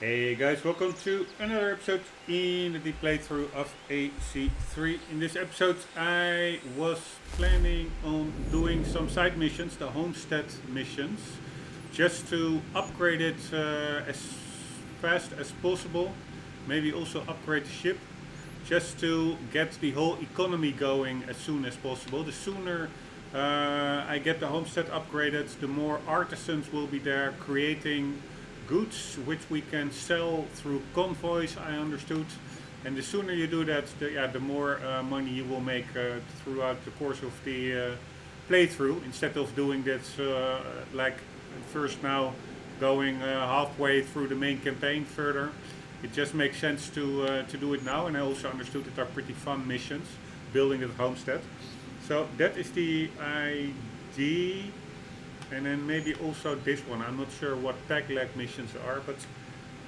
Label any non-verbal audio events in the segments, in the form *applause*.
Hey guys, welcome to another episode in the playthrough of AC3. In this episode I was planning on doing some side missions, the homestead missions, just to upgrade it uh, as fast as possible. Maybe also upgrade the ship, just to get the whole economy going as soon as possible. The sooner uh, I get the homestead upgraded, the more artisans will be there creating goods which we can sell through convoys I understood. And the sooner you do that the, yeah, the more uh, money you will make uh, throughout the course of the uh, playthrough. Instead of doing that uh, like first now going uh, halfway through the main campaign further it just makes sense to uh, to do it now. And I also understood that are pretty fun missions building the homestead. So that is the idea and then maybe also this one. I'm not sure what Peg Leg missions are, but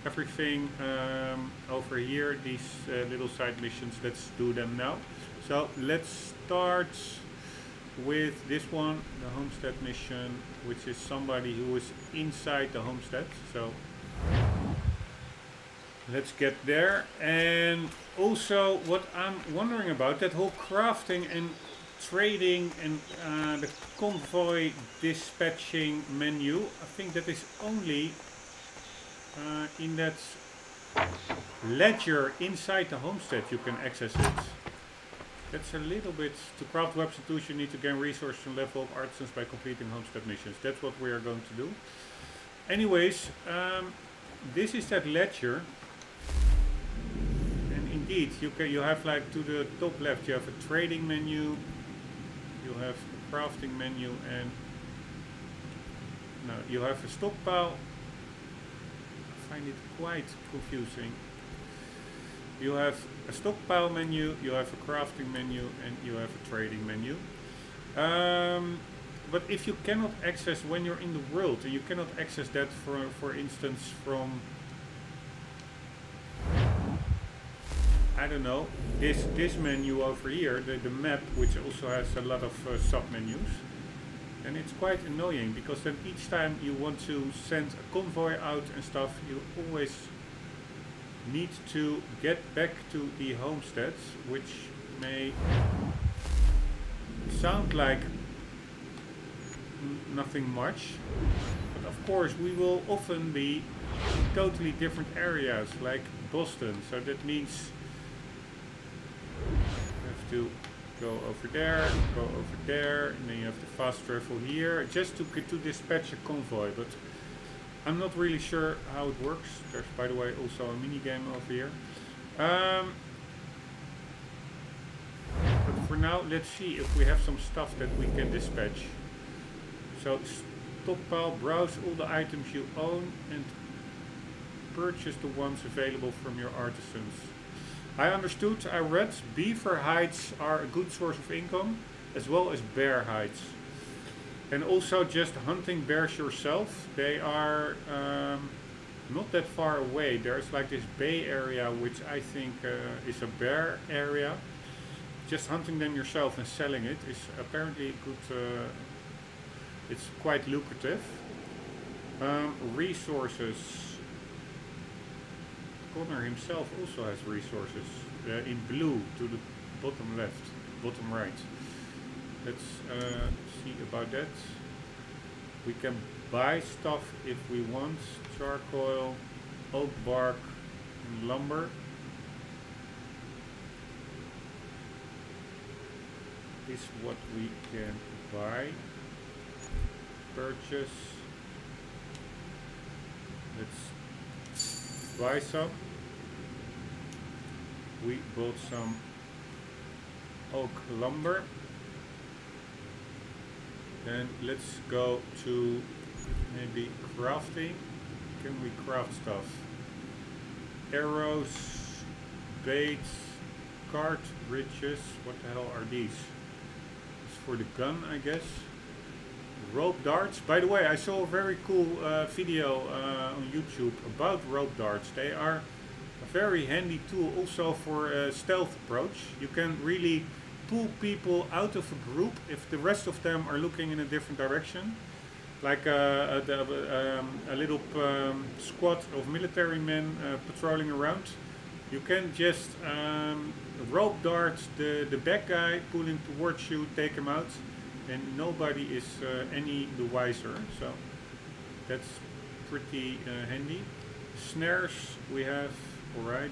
everything um, over here, these uh, little side missions, let's do them now. So let's start with this one, the homestead mission, which is somebody who is inside the homestead. So let's get there. And also what I'm wondering about, that whole crafting and trading and uh, the convoy dispatching menu. I think that is only uh, in that ledger inside the homestead you can access it. That's a little bit, to craft and tools you need to gain resources and level up artisans by completing homestead missions. That's what we are going to do. Anyways, um, this is that ledger and indeed you can you have like to the top left you have a trading menu you have a crafting menu and no, you have a stockpile. I find it quite confusing. You have a stockpile menu, you have a crafting menu and you have a trading menu. Um, but if you cannot access when you're in the world and you cannot access that for for instance from I don't know, this, this menu over here, the, the map, which also has a lot of uh, sub-menus, and it's quite annoying because then each time you want to send a convoy out and stuff, you always need to get back to the homesteads, which may sound like nothing much, but of course we will often be in totally different areas, like Boston, so that means to go over there, go over there, and then you have to fast travel here, just to get to dispatch a convoy, but I'm not really sure how it works. There's, by the way, also a mini game over here. Um, but for now, let's see if we have some stuff that we can dispatch. So, stockpile, browse all the items you own, and purchase the ones available from your artisans. I understood, I read, beaver hides are a good source of income, as well as bear hides. And also just hunting bears yourself, they are um, not that far away. There's like this bay area, which I think uh, is a bear area. Just hunting them yourself and selling it is apparently good, uh, it's quite lucrative. Um, resources, Connor himself also has resources uh, in blue to the bottom left, bottom right. Let's uh, see about that. We can buy stuff if we want, charcoal, oak bark and lumber. Is what we can buy, purchase. Let's buy some we bought some oak lumber. Then let's go to maybe crafting. Can we craft stuff? Arrows baits cartridges what the hell are these? It's for the gun I guess. Rope darts. By the way I saw a very cool uh, video uh, on YouTube about rope darts. They are very handy tool also for a stealth approach. You can really pull people out of a group if the rest of them are looking in a different direction. like a, a, um, a little um, squad of military men uh, patrolling around. You can just um, rope dart the, the bad guy, pull him towards you, take him out, and nobody is uh, any the wiser. So that's pretty uh, handy. Snares we have, alright.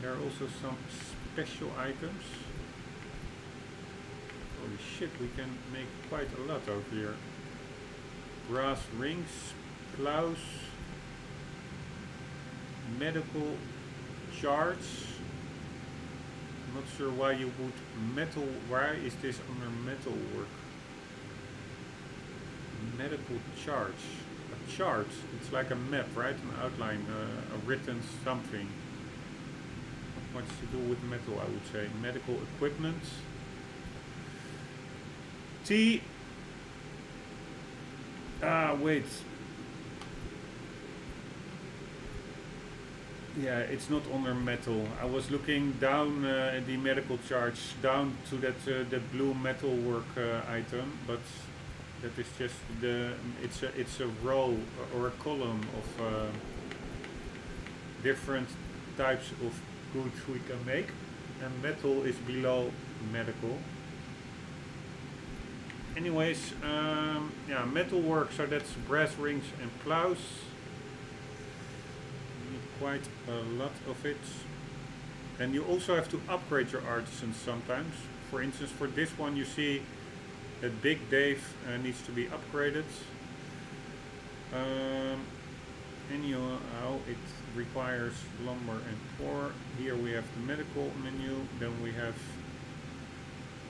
There are also some special items. Holy shit, we can make quite a lot over here. Brass rings, plows, medical charts. Not sure why you would metal, why is this under metal work? Medical charts. A chart, it's like a map, right? An outline, uh, a written something. Much to do with metal, I would say. Medical equipment. T. Ah, wait. Yeah, it's not under metal. I was looking down uh, at the medical charge, down to that uh, that blue metal work uh, item, but that is just the it's a it's a row or a column of uh, different types of goods we can make, and metal is below medical. Anyways, um, yeah, metal work. So that's brass rings and plows quite a lot of it. And you also have to upgrade your artisans sometimes. For instance, for this one you see that Big Dave uh, needs to be upgraded. Um, anyhow, it requires lumber and ore. Here we have the medical menu. Then we have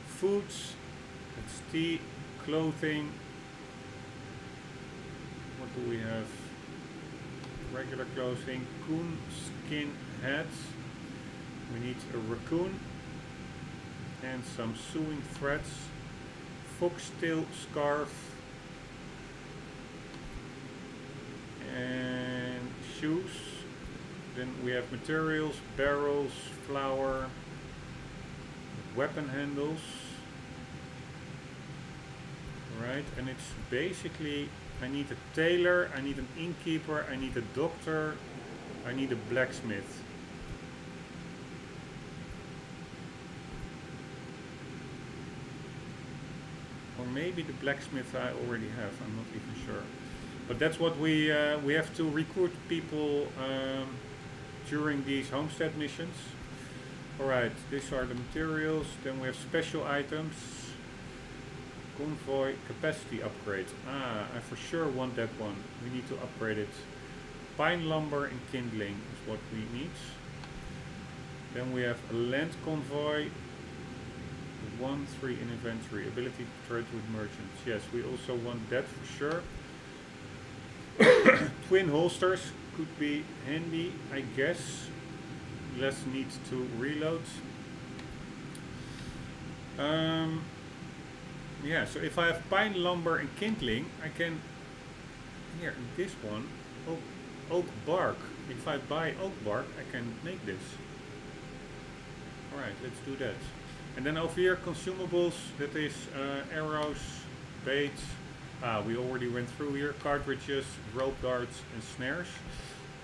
foods. That's tea, clothing. What do we have? regular clothing, coon skin hats. We need a raccoon and some sewing threads, foxtail scarf and shoes. Then we have materials, barrels, flour, weapon handles. Right, and it's basically I need a tailor, I need an innkeeper, I need a doctor, I need a blacksmith. Or maybe the blacksmith I already have, I'm not even sure. But that's what we, uh, we have to recruit people um, during these homestead missions. Alright, these are the materials, then we have special items. Convoy capacity upgrade. Ah, I for sure want that one. We need to upgrade it. Pine lumber and kindling is what we need. Then we have a land convoy. 1, 3 in inventory. Ability to trade with merchants. Yes, we also want that for sure. *coughs* Twin holsters could be handy, I guess. Less need to reload. Um, yeah, so if I have pine lumber and kindling, I can, here, this one, oak, oak bark. If I buy oak bark, I can make this. Alright, let's do that. And then over here, consumables, that is uh, arrows, baits. Ah, we already went through here, cartridges, rope darts and snares.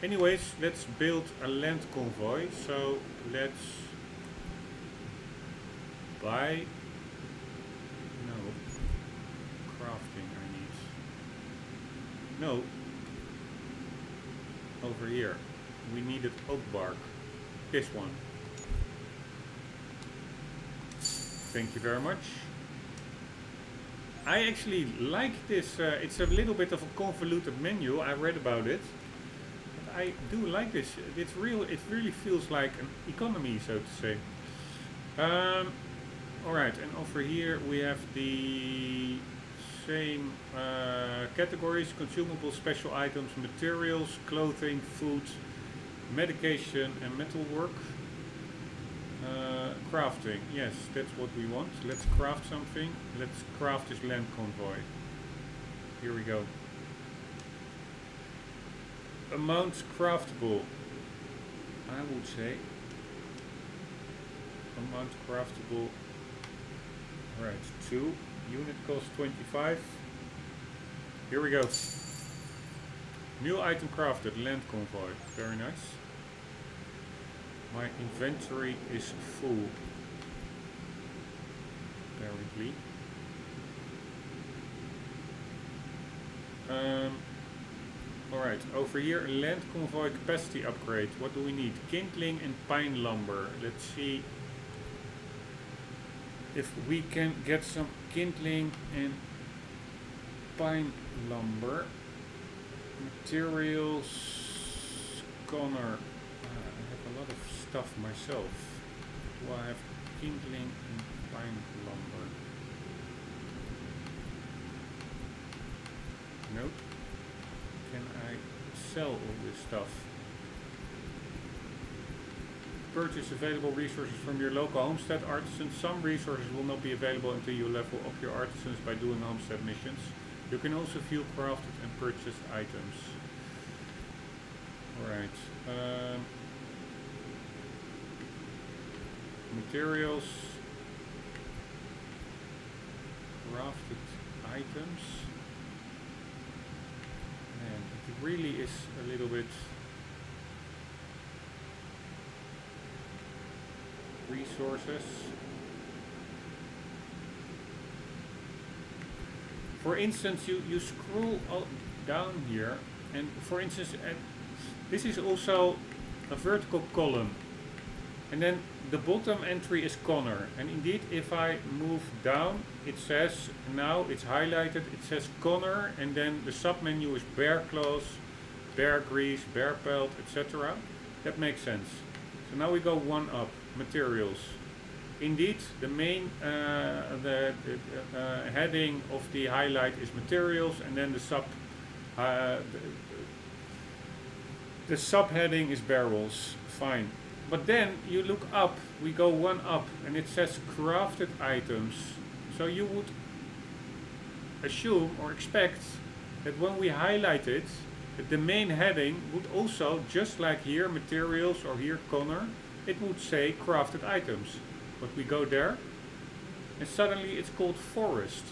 Anyways, let's build a land convoy. So let's buy No. Crafting. No. Over here. We needed oak bark. This one. Thank you very much. I actually like this. Uh, it's a little bit of a convoluted menu. I read about it. But I do like this. It's real. It really feels like an economy, so to say. Um, Alright, and over here we have the same uh, categories, consumable special items, materials, clothing, food, medication and metalwork. Uh, crafting, yes, that's what we want. Let's craft something. Let's craft this land convoy. Here we go. Amounts craftable. I would say. Amount craftable. Right, two. Unit cost 25. Here we go. New item crafted, land convoy. Very nice. My inventory is full. Apparently. Um, Alright, over here, land convoy capacity upgrade. What do we need? Kindling and pine lumber. Let's see if we can get some kindling and pine lumber. Materials, Connor. Uh, I have a lot of stuff myself. Do I have kindling and pine lumber? Nope can I sell all this stuff? Purchase available resources from your local homestead artisans. Some resources will not be available until you level up your artisans by doing homestead missions. You can also view crafted and purchased items. Alright. Um, materials. Crafted items And it really is a little bit resources. For instance, you, you scroll down here and for instance, and this is also a vertical column and then the bottom entry is Connor. And indeed if I move down it says now it's highlighted it says Connor and then the sub menu is bear claws bear grease bear pelt etc that makes sense. So now we go one up materials. Indeed the main uh, the, the uh, heading of the highlight is materials and then the sub uh, the, the subheading is barrels. Fine but then you look up, we go one up, and it says crafted items. So you would assume or expect that when we highlight it, that the main heading would also, just like here, materials or here, Connor, it would say crafted items. But we go there, and suddenly it's called forest.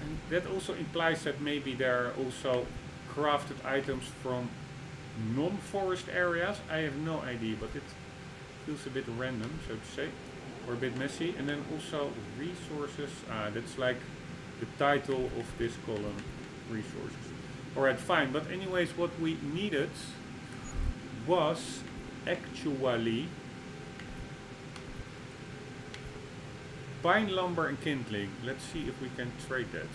And that also implies that maybe there are also crafted items from non-forest areas, I have no idea, but it feels a bit random, so to say, or a bit messy. And then also resources, uh, that's like the title of this column, resources. Alright, fine, but anyways, what we needed was actually pine lumber and kindling. Let's see if we can trade that.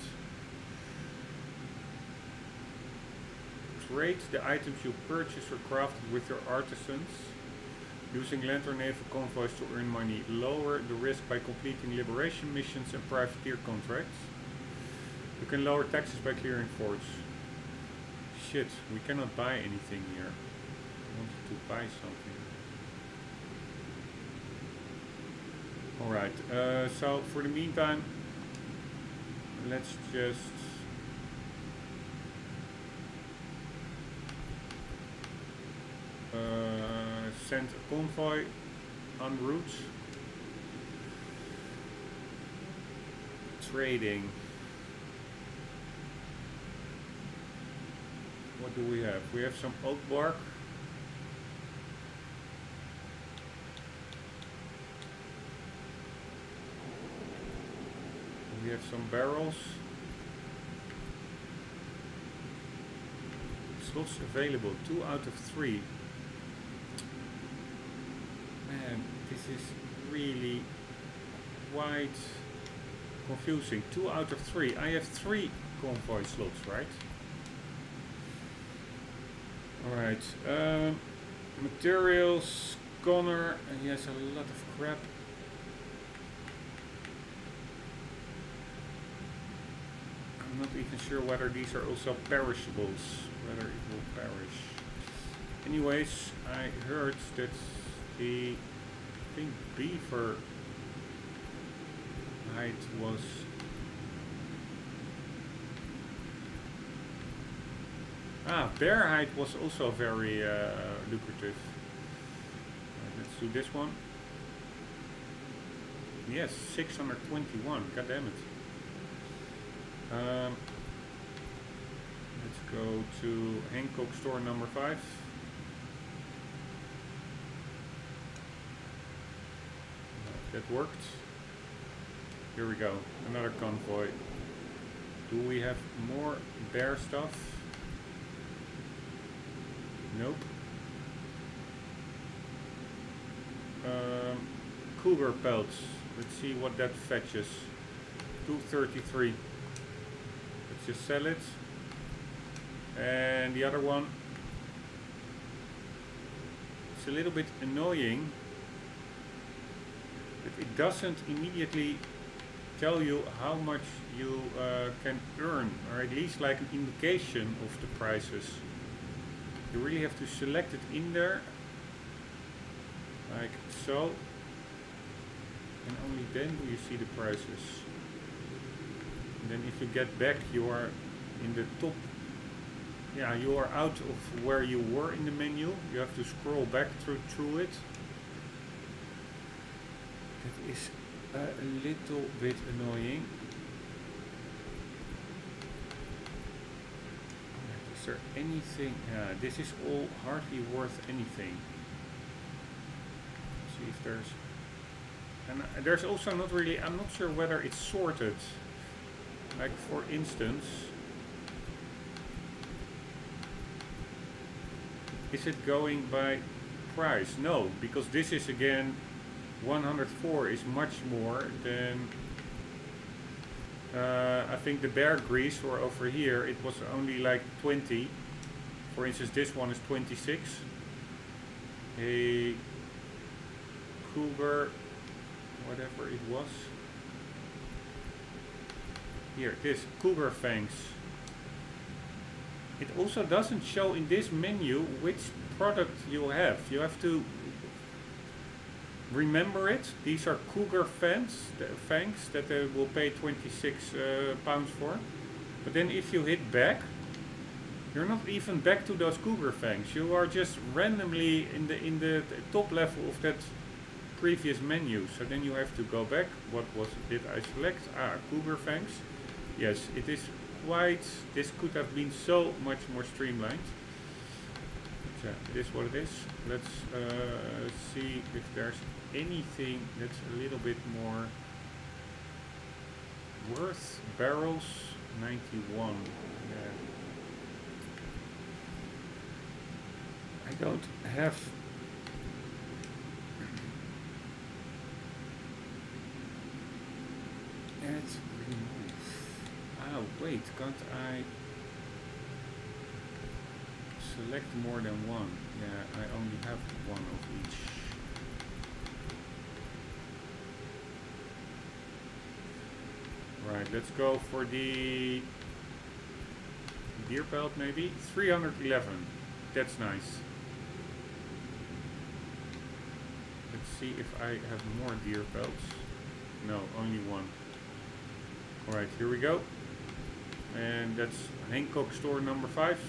Trade the items you purchase or crafted with your artisans. Using Lantern Naval convoys to earn money. Lower the risk by completing liberation missions and privateer contracts. You can lower taxes by clearing forts. Shit, we cannot buy anything here. I wanted to buy something. Alright, uh, so for the meantime, let's just uh, Uh, send a convoy en route. Trading. What do we have? We have some oak bark. We have some barrels. Slots available, two out of three man, this is really quite confusing. Two out of three. I have three convoy slots, right? Alright. Um, materials, Connor, he has a lot of crap. I'm not even sure whether these are also perishables, whether it will perish. Anyways, I heard that the think beaver height was ah bear height was also very uh, lucrative. Right, let's do this one. Yes, 621. God damn it. Um, Let's go to Hancock store number five. That worked. Here we go, another convoy. Do we have more bear stuff? Nope. Um, cougar pelts. Let's see what that fetches. 233. Let's just sell it. And the other one. It's a little bit annoying. It doesn't immediately tell you how much you uh, can earn. Or at least like an indication of the prices. You really have to select it in there. Like so. And only then do you see the prices. And then if you get back you are in the top yeah you are out of where you were in the menu you have to scroll back through through it that is a little bit annoying. Is there anything yeah this is all hardly worth anything. Let's see if there's and uh, there's also not really I'm not sure whether it's sorted. Like for instance, is it going by price? No, because this is again 104 is much more than uh, I think the bear grease or over here it was only like 20 for instance this one is 26 a cougar whatever it was here, this Cougar Fangs. It also doesn't show in this menu which product you have. You have to remember it. These are Cougar Fangs, the fangs that they will pay 26 uh, pounds for. But then if you hit back, you're not even back to those Cougar Fangs. You are just randomly in the in the top level of that previous menu. So then you have to go back. What was did I select? Ah, Cougar Fangs yes, it is quite, this could have been so much more streamlined. So it is what it is. Let's uh, see if there's anything that's a little bit more worth. Barrels, 91. Yeah. I don't have It's Oh, wait, can't I select more than one. Yeah, I only have one of each. Right, let's go for the deer belt. maybe. 311. That's nice. Let's see if I have more deer belts. No, only one. Alright, here we go. And that's Hancock store number 5.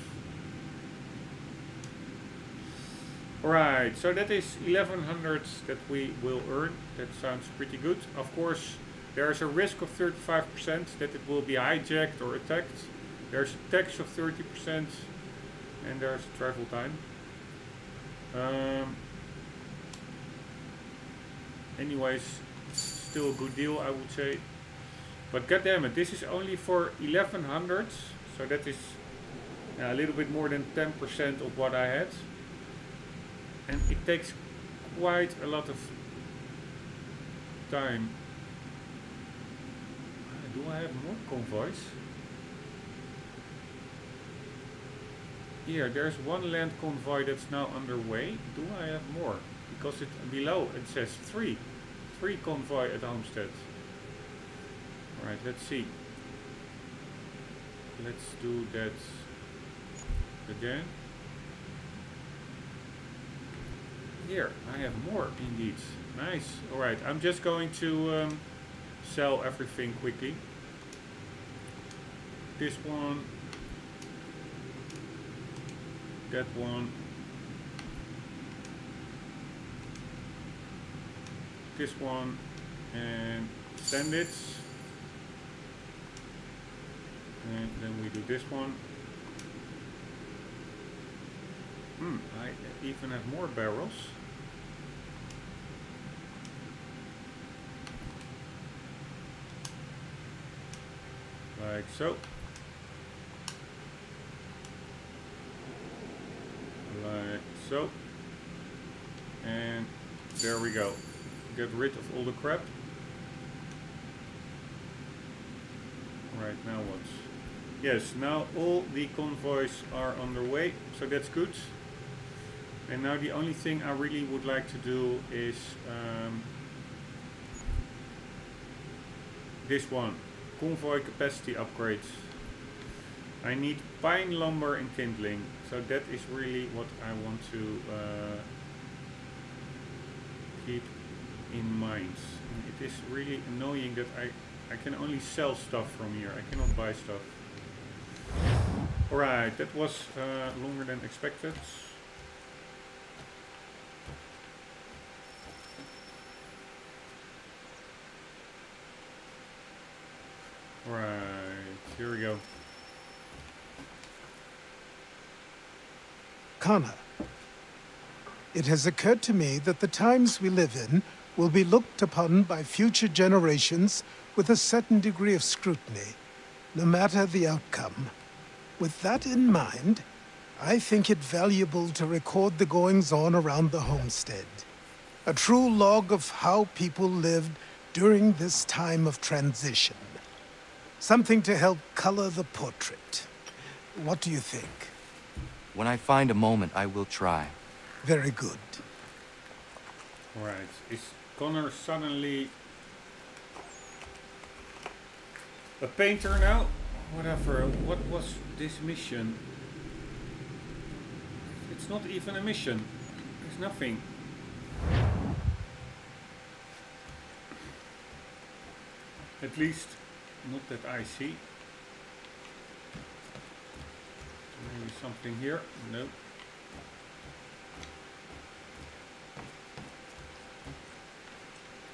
Right, so that is 1100 that we will earn. That sounds pretty good. Of course, there is a risk of 35% that it will be hijacked or attacked. There's a tax of 30% and there's travel time. Um, anyways, still a good deal I would say. But goddammit, this is only for 1100, so that is a little bit more than 10% of what I had. And it takes quite a lot of time. Uh, do I have more convoys? Here, there's one land convoy that's now underway. Do I have more? Because it below it says three. Three convoy at Homestead. Alright, let's see. Let's do that again. Here, I have more indeed. Nice. Alright, I'm just going to um, sell everything quickly. This one. That one. This one. And send it and then we do this one Hmm, I even have more barrels. Like so. Like so. And there we go. Get rid of all the crap. Right, now what? Yes, now all the convoys are on their way, so that's good. And now the only thing I really would like to do is um, this one. Convoy capacity upgrades. I need pine lumber and kindling. So that is really what I want to uh, keep in mind. And it is really annoying that I, I can only sell stuff from here. I cannot buy stuff. Alright, that was uh, longer than expected. Right, here we go. Connor, it has occurred to me that the times we live in will be looked upon by future generations with a certain degree of scrutiny, no matter the outcome. With that in mind, I think it valuable to record the goings-on around the homestead. A true log of how people lived during this time of transition. Something to help color the portrait. What do you think? When I find a moment, I will try. Very good. Right, is Connor suddenly a painter now? Whatever, what was this mission? It's not even a mission. There's nothing. At least, not that I see. Maybe something here? No.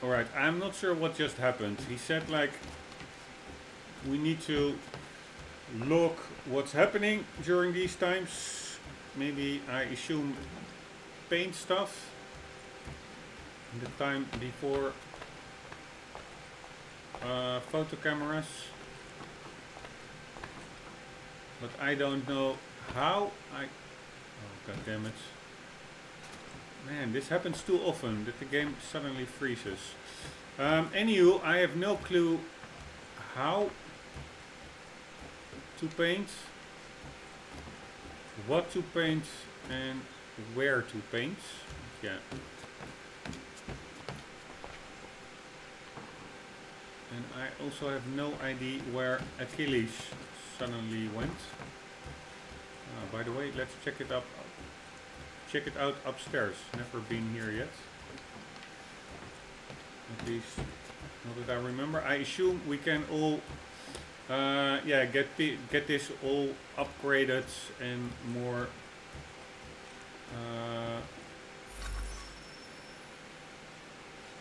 Alright, I'm not sure what just happened. He said like we need to look what's happening during these times. Maybe I assume paint stuff. The time before uh, photo cameras. But I don't know how I... Oh god damn it. Man, this happens too often that the game suddenly freezes. Um, anywho, I have no clue how to paint, what to paint and where to paint. Yeah. And I also have no idea where Achilles suddenly went. Uh, by the way, let's check it up. Check it out upstairs. Never been here yet. At least, not that I remember. I assume we can all, uh, yeah, get get this all upgraded and more. Uh,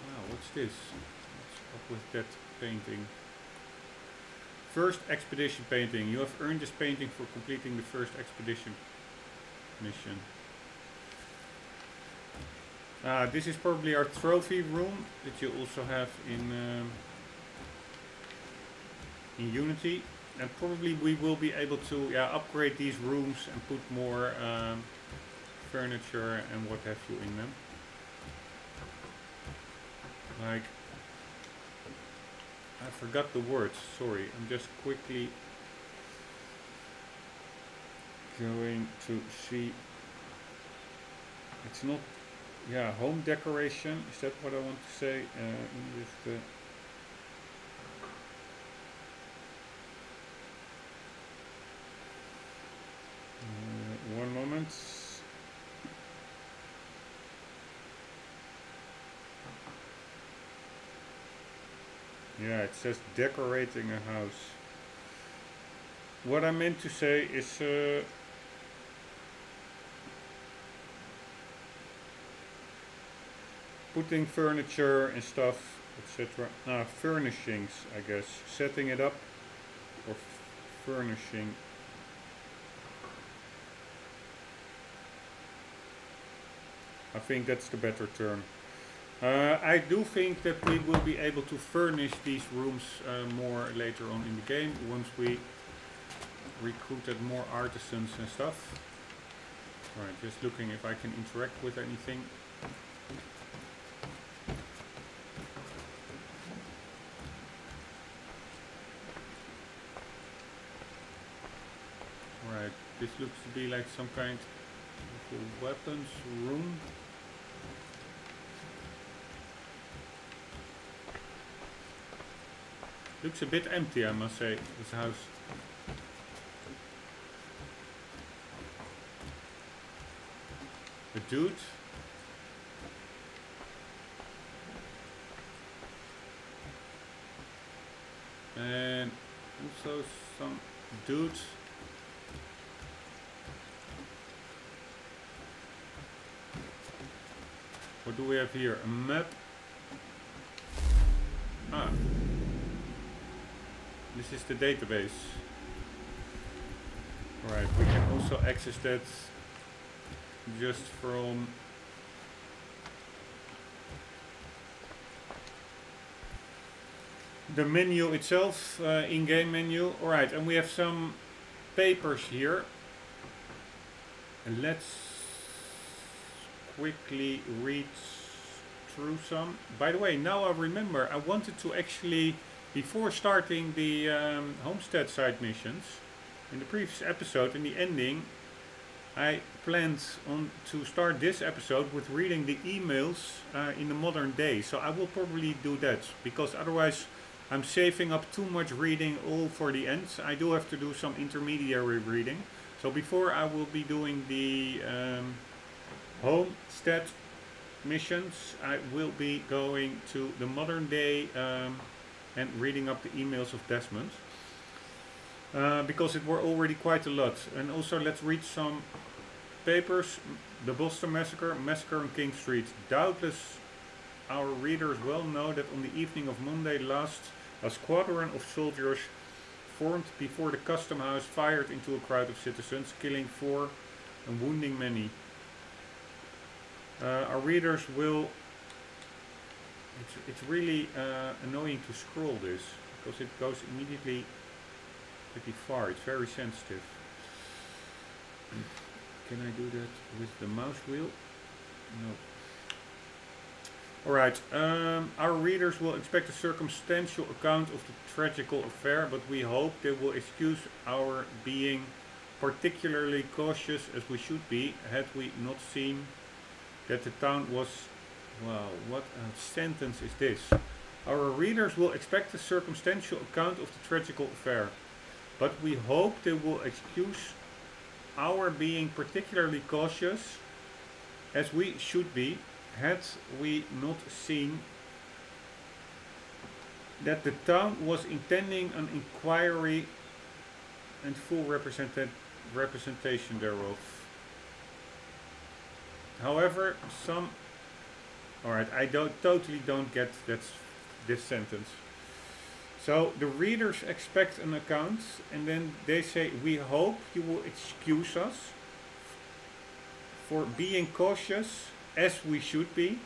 wow, what's this? What's up with that painting? First expedition painting. You have earned this painting for completing the first expedition mission. Uh, this is probably our trophy room that you also have in um, in Unity, and probably we will be able to yeah upgrade these rooms and put more um, furniture and what have you in them. Like I forgot the words, sorry. I'm just quickly going to see. It's not, yeah, home decoration. Is that what I want to say? Uh, the uh, one moment. Yeah, it says decorating a house. What I meant to say is uh, putting furniture and stuff, etc. Ah, furnishings, I guess. Setting it up or furnishing. I think that's the better term. Uh, I do think that we will be able to furnish these rooms uh, more later on in the game once we recruited more artisans and stuff. Alright, just looking if I can interact with anything. Right, this looks to be like some kind of weapons room. Looks a bit empty, I must say, this house. A dude. And also some dudes. What do we have here? A map. Is the database. Right, we can also access that just from the menu itself, uh, in-game menu. Alright, and we have some papers here. And let's quickly read through some. By the way, now I remember, I wanted to actually, before starting the um, homestead side missions, in the previous episode, in the ending, I planned on to start this episode with reading the emails uh, in the modern day. So I will probably do that because otherwise I'm saving up too much reading all for the end. I do have to do some intermediary reading. So before I will be doing the um, homestead missions, I will be going to the modern day um, and reading up the emails of Desmond. Uh, because it were already quite a lot. And also let's read some papers. The Boston Massacre, Massacre on King Street. Doubtless our readers well know that on the evening of Monday last, a squadron of soldiers formed before the custom house fired into a crowd of citizens, killing four and wounding many. Uh, our readers will... It's, it's really uh, annoying to scroll this, because it goes immediately pretty far. It's very sensitive. Can I do that with the mouse wheel? No. Alright, um, our readers will expect a circumstantial account of the tragical affair, but we hope they will excuse our being particularly cautious as we should be, had we not seen that the town was... Wow, what a sentence is this? Our readers will expect a circumstantial account of the tragical affair, but we hope they will excuse our being particularly cautious, as we should be, had we not seen that the town was intending an inquiry and full representation thereof. However, some... Alright, I don't totally don't get that this sentence. So the readers expect an account and then they say, we hope you will excuse us for being cautious as we should be.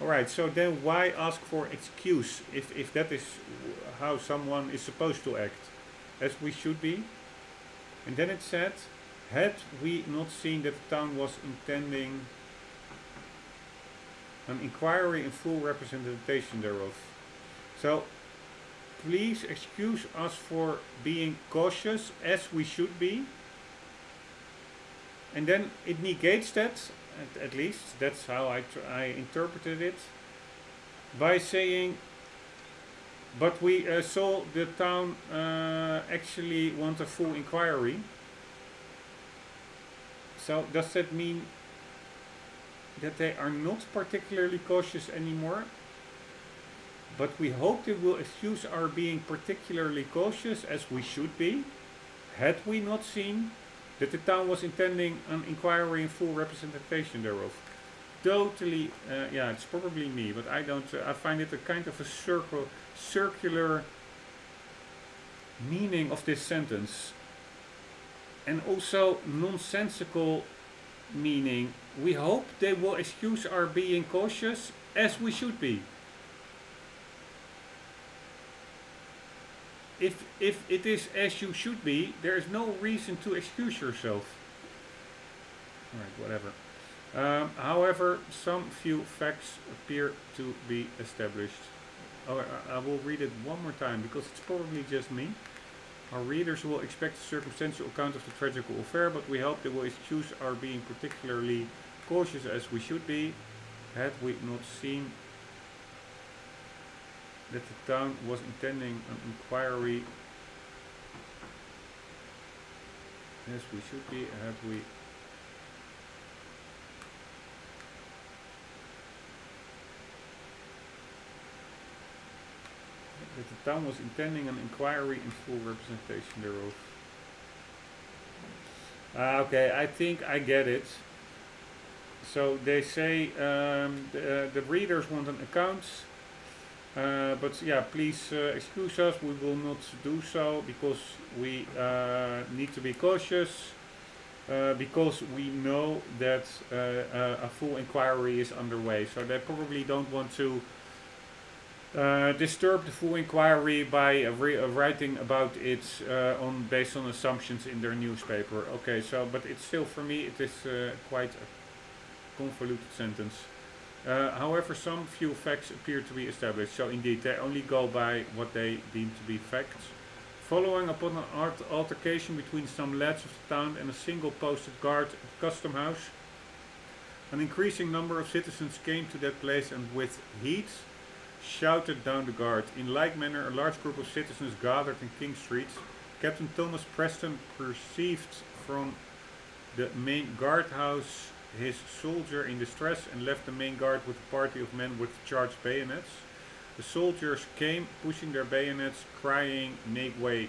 Alright, so then why ask for excuse if, if that is how someone is supposed to act? As we should be. And then it said, had we not seen that the town was intending an inquiry and full representation thereof. So please excuse us for being cautious as we should be. And then it negates that, at, at least, that's how I, I interpreted it, by saying, but we uh, saw the town uh, actually want a full inquiry. So does that mean that they are not particularly cautious anymore? but we hope they will excuse our being particularly cautious as we should be, had we not seen that the town was intending an inquiry and full representation thereof. Totally, uh, yeah, it's probably me, but I don't, uh, I find it a kind of a circle, circular meaning of this sentence. And also nonsensical meaning we hope they will excuse our being cautious as we should be. If, if it is as you should be, there is no reason to excuse yourself. Alright, whatever. Um, however, some few facts appear to be established. Oh, I, I will read it one more time because it's probably just me. Our readers will expect a circumstantial account of the tragical affair, but we hope they will excuse our being particularly cautious as we should be, had we not seen that the town was intending an inquiry as we should be, had we that the town was intending an inquiry in full representation thereof. Ah, okay, I think I get it. So they say um, the, uh, the readers want an account, uh, but yeah, please uh, excuse us, we will not do so because we uh, need to be cautious. Uh, because we know that a full inquiry is underway, so they probably don't want to uh, disturb the full inquiry by uh, uh, writing about it on based on assumptions in their newspaper. Okay, so but it's still for me it is quite a convoluted sentence. Uh, however, some few facts appear to be established. So indeed, they only go by what they deem to be facts. Following upon an altercation between some lads of the town and a single posted guard at the custom house, an increasing number of citizens came to that place and with heat shouted down the guard. In like manner, a large group of citizens gathered in King Street. Captain Thomas Preston perceived from the main guardhouse his soldier in distress and left the main guard with a party of men with charged bayonets. The soldiers came, pushing their bayonets, crying, make way.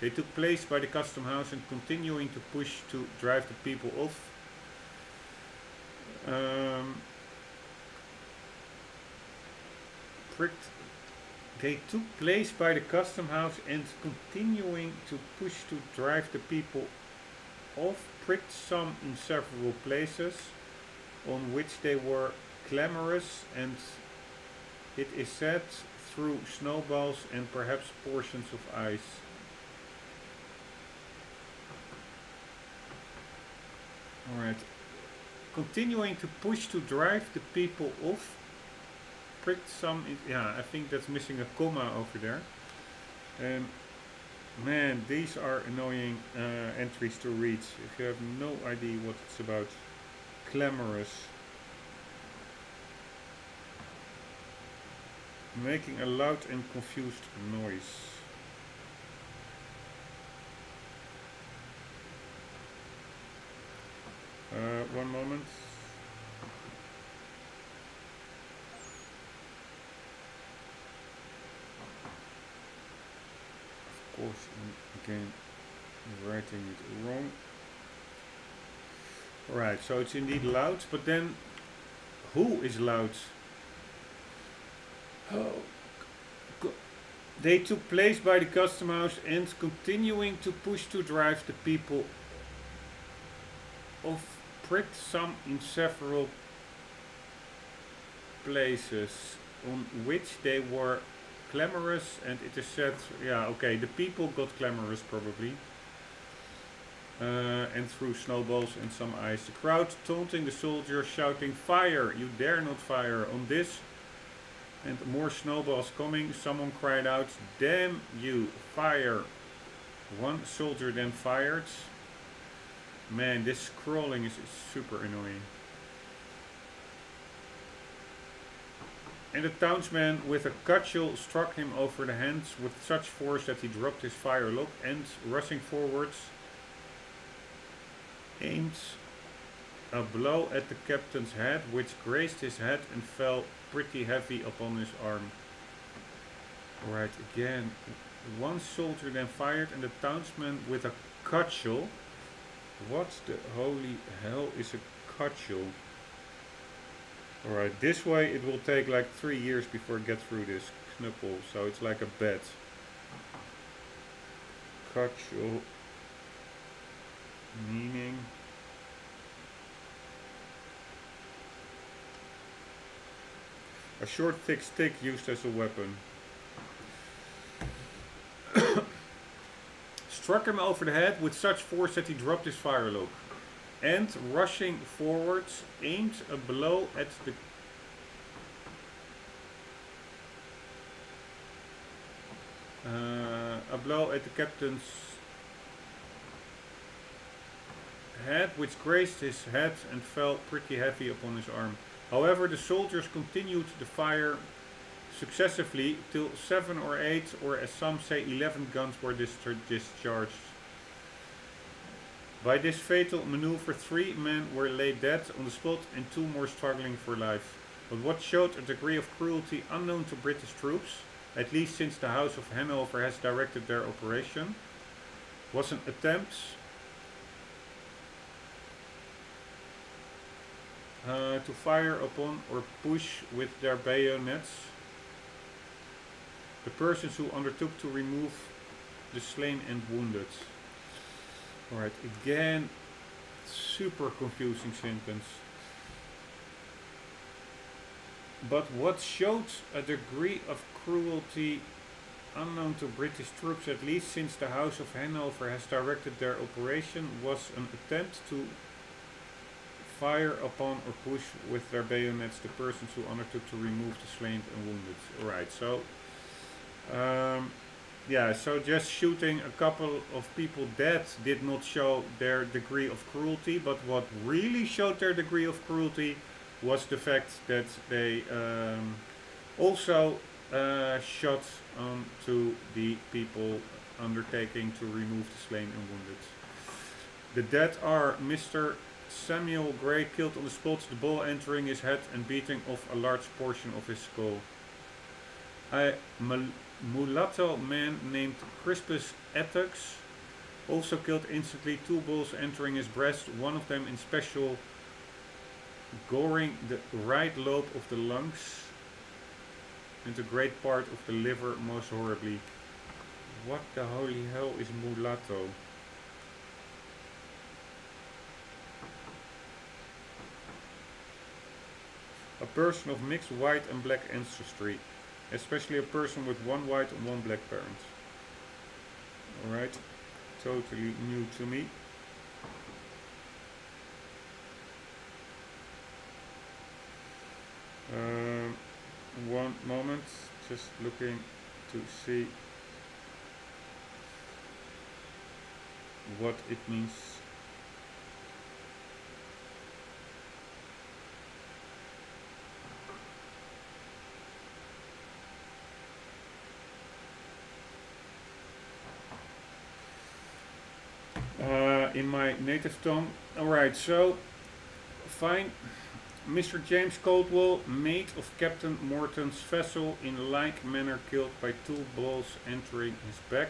They took place by the custom house and continuing to push to drive the people off. Um, pricked they took place by the custom house and continuing to push to drive the people off pricked some in several places on which they were clamorous and it is said threw snowballs and perhaps portions of ice. Alright. Continuing to push to drive the people off pricked some, yeah, I think that's missing a comma over there. Um, man, these are annoying uh, entries to read if you have no idea what it's about. Clamorous. Making a loud and confused noise. Uh, one moment. Course again writing it wrong. Right so it's indeed loud but then who is loud oh they took place by the custom house and continuing to push to drive the people of pricked some in several places on which they were clamorous and it is said, yeah, okay, the people got clamorous probably. Uh, and threw snowballs and some ice. The crowd taunting the soldiers, shouting, Fire! You dare not fire! On this, and more snowballs coming, someone cried out, Damn you! Fire! One soldier then fired. Man, this scrolling is, is super annoying. And the townsman with a cudgel struck him over the hands with such force that he dropped his firelock and, rushing forwards, aimed a blow at the captain's head, which grazed his head and fell pretty heavy upon his arm. Right, again, one soldier then fired and the townsman with a cudgel. What the holy hell is a cudgel? Alright, this way it will take like three years before it gets through this knuckle, so it's like a bed. Cultural meaning. A short thick stick used as a weapon. *coughs* Struck him over the head with such force that he dropped his firelock. And rushing forwards, aimed a blow at the uh, a blow at the captain's head, which grazed his head and fell pretty heavy upon his arm. However, the soldiers continued the fire successively till seven or eight, or as some say, eleven guns were discharged. By this fatal maneuver, three men were laid dead on the spot and two more struggling for life. But what showed a degree of cruelty unknown to British troops, at least since the House of Hanover has directed their operation, was an attempt uh, to fire upon or push with their bayonets the persons who undertook to remove the slain and wounded. Alright, again, super confusing sentence. But what showed a degree of cruelty unknown to British troops, at least since the House of Hanover has directed their operation, was an attempt to fire upon or push with their bayonets the persons who undertook to remove the slain and wounded. Alright, so um, yeah, so just shooting a couple of people dead did not show their degree of cruelty, but what really showed their degree of cruelty was the fact that they um, also uh, shot onto the people undertaking to remove the slain and wounded. The dead are Mr. Samuel Gray killed on the spot, the ball entering his head and beating off a large portion of his skull. I mulatto man named Crispus Attucks also killed instantly two balls entering his breast, one of them in special goring the right lobe of the lungs and a great part of the liver most horribly. What the holy hell is mulatto? A person of mixed white and black ancestry especially a person with one white and one black parent. Alright, totally new to me. Um, one moment, just looking to see what it means in my native tongue. Alright, so fine. Mr. James Caldwell, mate of Captain Morton's vessel, in like manner killed by two balls entering his back.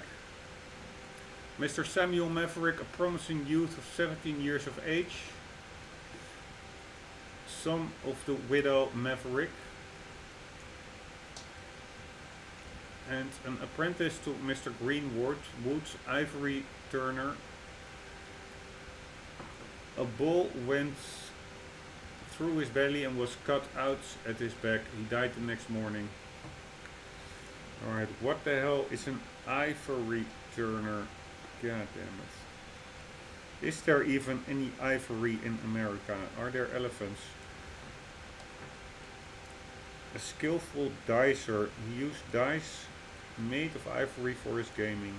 Mr. Samuel Maverick, a promising youth of 17 years of age. Son of the widow Maverick. And an apprentice to Mr. Greenwood, Woods Ivory Turner, a ball went through his belly and was cut out at his back. He died the next morning. Alright, what the hell is an ivory turner? God damn it. Is there even any ivory in America? Are there elephants? A skillful dicer. He used dice made of ivory for his gaming.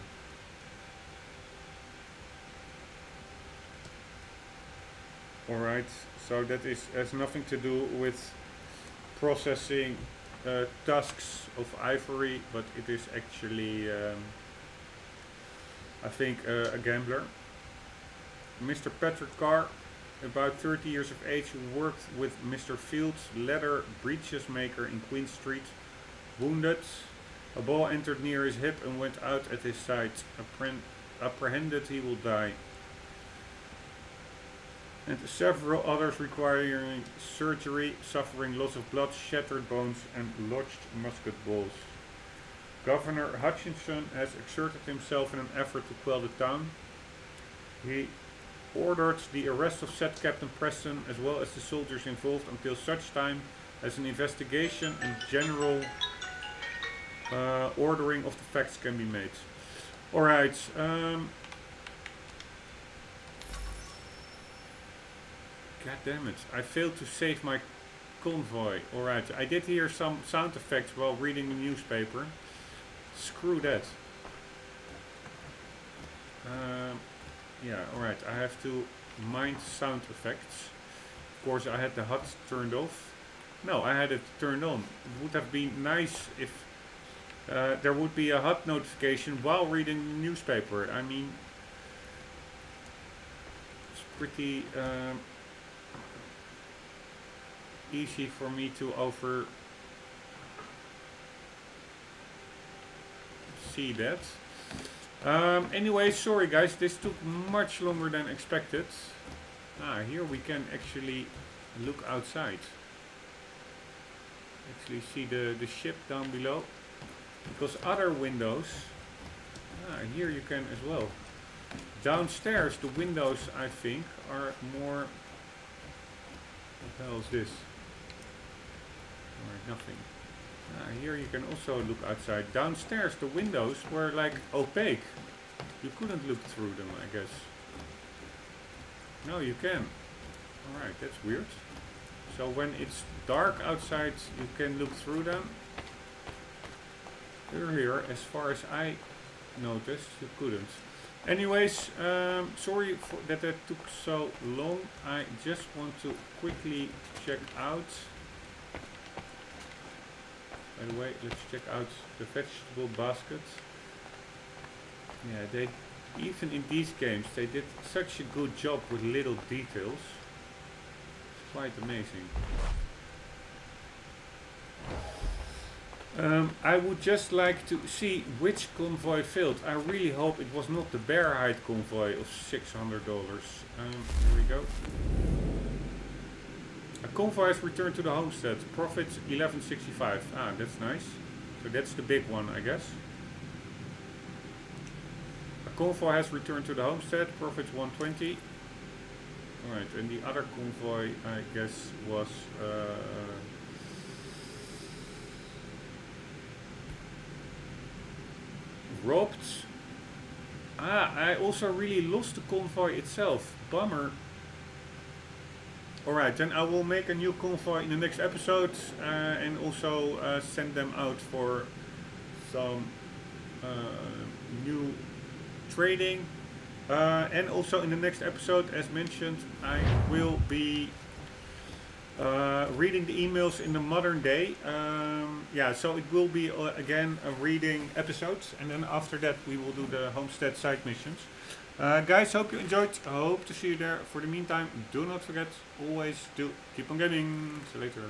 Alright, so that is has nothing to do with processing uh, tusks of ivory, but it is actually, um, I think, uh, a gambler. Mr. Patrick Carr, about 30 years of age, who worked with Mr. Fields, leather breeches maker in Queen Street, wounded. A ball entered near his hip and went out at his side. apprehended he will die and several others requiring surgery, suffering loss of blood, shattered bones and lodged musket balls. Governor Hutchinson has exerted himself in an effort to quell the town. He ordered the arrest of said Captain Preston as well as the soldiers involved until such time as an investigation and general uh, ordering of the facts can be made. Alright, um, God damn it, I failed to save my convoy. Alright, I did hear some sound effects while reading the newspaper. Screw that. Um, yeah, alright, I have to mind sound effects. Of course, I had the HUD turned off. No, I had it turned on. It would have been nice if uh, there would be a HUD notification while reading the newspaper. I mean, it's pretty um, easy for me to over see that. Um, anyway, sorry guys, this took much longer than expected. Ah, here we can actually look outside. Actually see the, the ship down below. Because other windows, ah, here you can as well. Downstairs, the windows, I think, are more... What the hell is this? Or nothing. Ah, here you can also look outside. Downstairs the windows were like opaque. You couldn't look through them, I guess. No, you can. Alright, that's weird. So when it's dark outside, you can look through them. Earlier, as far as I noticed, you couldn't. Anyways, um, sorry for that that took so long. I just want to quickly check out by the way, let's check out the vegetable basket. Yeah, they even in these games they did such a good job with little details. It's quite amazing. Um, I would just like to see which convoy failed. I really hope it was not the bear hide convoy of $600. Um, here we go. A convoy has returned to the homestead. Profits 1165. Ah, that's nice. So that's the big one, I guess. A convoy has returned to the homestead. Profits 120. Alright, and the other convoy, I guess, was... Uh, robbed. Ah, I also really lost the convoy itself. Bummer. Alright, then I will make a new convoy in the next episode uh, and also uh, send them out for some uh, new trading. Uh, and also in the next episode, as mentioned, I will be uh, reading the emails in the modern day. Um, yeah, so it will be uh, again a reading episode, and then after that we will do the homestead side missions. Uh, guys, hope you enjoyed. Hope to see you there. For the meantime, do not forget, always do keep on gaming. See you later.